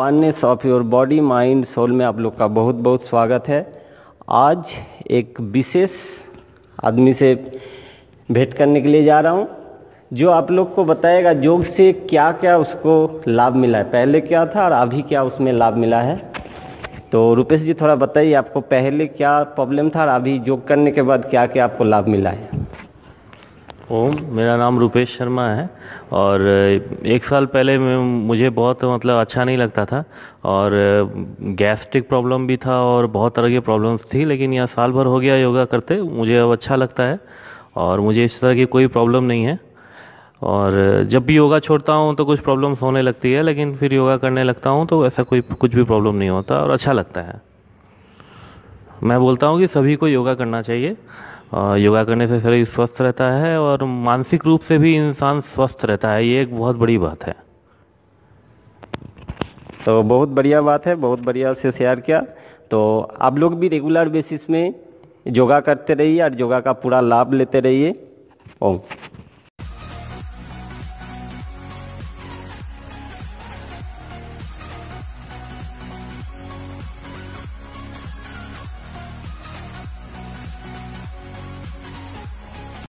Oneness of your body mind soul में आप लोग का बहुत बहुत स्वागत है। आज एक विशेष आदमी से भेंट करने के लिए जा रहा हूँ, जो आप लोग को बताएगा योग से क्या क्या उसको लाभ मिला है। पहले क्या था और अभी क्या उसमें लाभ मिला है? तो रुपेश जी थोड़ा बताइए, आपको पहले क्या प्रॉब्लम था और अभी योग करने के बाद क्या क्या आपको लाभ मिला है? ओम, मेरा नाम रुपेश शर्मा है और एक साल पहले मुझे बहुत मतलब अच्छा नहीं लगता था और गैस्ट्रिक प्रॉब्लम भी था और बहुत तरह की प्रॉब्लम्स थी, लेकिन यह साल भर हो गया योगा करते, मुझे अब अच्छा लगता है और मुझे इस तरह की कोई प्रॉब्लम नहीं है। और जब भी योगा छोड़ता हूँ तो कुछ प्रॉब्लम्स होने लगती है, लेकिन फिर योगा करने लगता हूँ तो ऐसा कोई कुछ भी प्रॉब्लम नहीं होता और अच्छा लगता है। मैं बोलता हूँ कि सभी को योगा करना चाहिए। योगा करने से शरीर स्वस्थ रहता है और मानसिक रूप से भी इंसान स्वस्थ रहता है, ये एक बहुत बड़ी बात है। तो बहुत बढ़िया बात है, बहुत बढ़िया से शेयर किया। तो आप लोग भी रेगुलर बेसिस में योगा करते रहिए और योगा का पूरा लाभ लेते रहिए। ओम।